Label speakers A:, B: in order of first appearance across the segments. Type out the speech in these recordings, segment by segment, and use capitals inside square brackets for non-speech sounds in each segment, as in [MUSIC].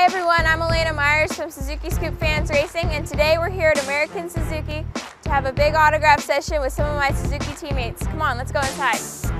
A: Hi everyone, I'm Elena Myers from Suzuki Scoop Fans Racing and today we're here at American Suzuki to have a big autograph session with some of my Suzuki teammates. Come on, let's go inside.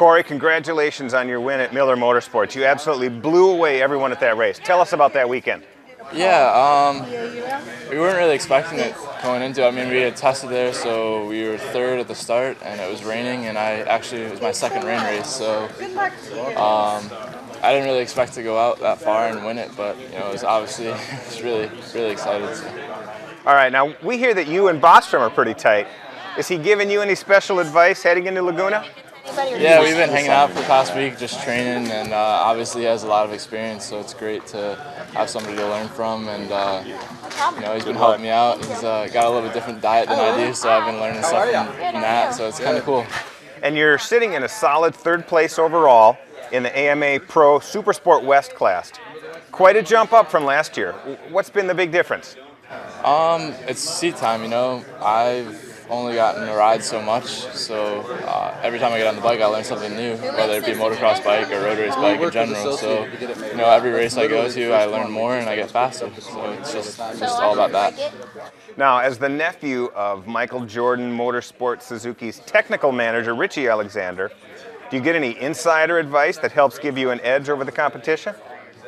B: Corey, congratulations on your win at Miller Motorsports. You absolutely blew away everyone at that race. Tell us about that weekend.
C: Yeah, um, we weren't really expecting it going into it. I mean, we had tested there, so we were third at the start, and it was raining, and I actually, it was my second rain race, so um, I didn't really expect to go out that far and win it, but, you know, it was obviously, [LAUGHS] I was really, really excited. So.
B: All right, now we hear that you and Bostrom are pretty tight. Is he giving you any special advice heading into Laguna?
C: Yeah, we've been hanging out for the past week, just training, and uh, obviously he has a lot of experience, so it's great to have somebody to learn from. And uh, you know, he's been helping me out. He's uh, got a little bit different diet than I do, so I've been learning stuff from, from that. So it's kind of cool.
B: And you're sitting in a solid third place overall in the AMA Pro Supersport West class. Quite a jump up from last year. What's been the big difference?
C: Um, it's seat time. You know, I've only gotten to ride so much, so uh, every time I get on the bike, I learn something new, whether it be a motocross bike or road race bike in general. So, you know, every race I go to, I learn more and I get faster. So it's just, just all about that.
B: Now, as the nephew of Michael Jordan Motorsport Suzuki's technical manager, Richie Alexander, do you get any insider advice that helps give you an edge over the competition?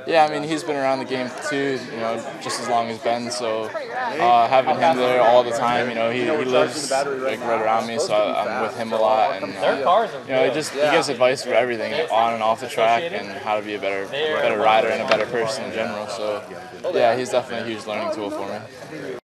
C: Yeah, I mean, he's been around the game too, you know, just as long as Ben. So uh, having him there all the time, you know, he, he lives like right around me, so I'm with him a lot. And uh, you know, he just he gives advice for everything on and off the track and how to be a better better rider and a better person in general. So yeah, he's definitely a huge learning tool for me.